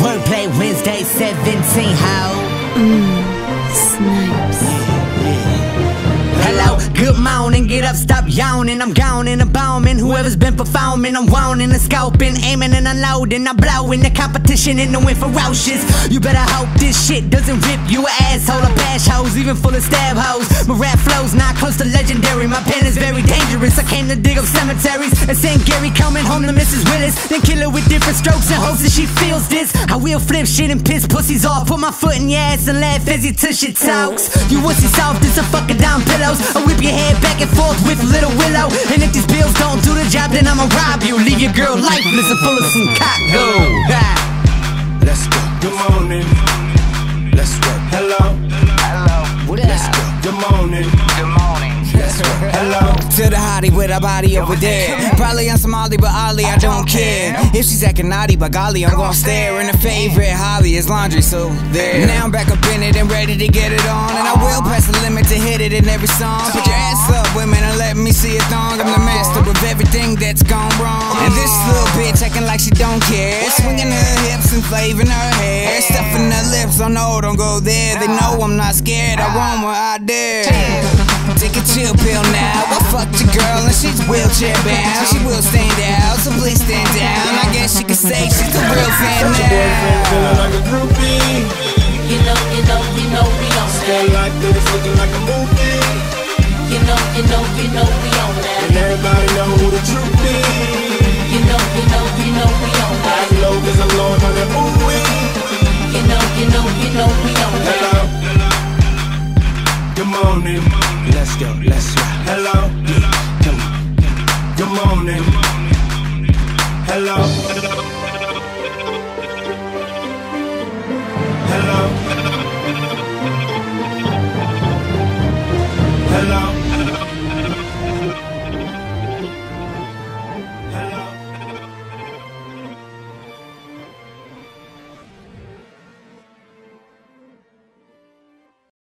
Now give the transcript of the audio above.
Wordplay Wednesday 17, how? Hello, mm, good morning, get up, stop yawning. I'm gone and bombing. Whoever's been performing, I'm wanting and scoping, aiming and unloading. I'm blowing the competition in the wind ferocious. You better hope this shit doesn't rip you an asshole or bash hoes, even full of stab hoes. My rap flow's not close to legendary. My pen is very dangerous. I came to dig up cemeteries and St. Gary coming home to Mrs. Willis. Then kill her with different strokes and hopes that she feels this. I will flip shit and piss pussies off. Put my foot in your ass and laugh as he till shit talks. You wussy soft as a fucking down pillows. I whip your head back and forth with little willow. And if these bills don't do the job, then I'ma rob you. Leave your girl lifeless and full of some cock gold. Let's go. Good morning. Let's work. Hello. Let's go. Good morning. Let's work. Hello. To the hottie with a body over there. Probably on some Somali, but Ollie, I don't care. If she's acting naughty, but golly, I'm gonna stare. And her favorite hobby is laundry, so there. Now I'm back up in it and ready to get it on. To hit it in every song. Put your ass up, women, and let me see a thong. I'm the master of everything that's gone wrong. And this little bitch acting like she don't care. Swinging her hips and flaving her hair. Stuffing her lips, oh no, don't go there. They know I'm not scared, I want what I dare. Take a chill pill now. I fucked your girl and she's wheelchair bound. She will stand out, so please stand down. I guess she could say she's a real fan Got your boyfriend now. feeling like a groupie. You know, you know, you know we on Feel that. like you know we that. And everybody the truth is. You know, you know, you know we that. Lord on the You know, you know, you know we that. Hello. Good morning. Let's go, let's go. Hello.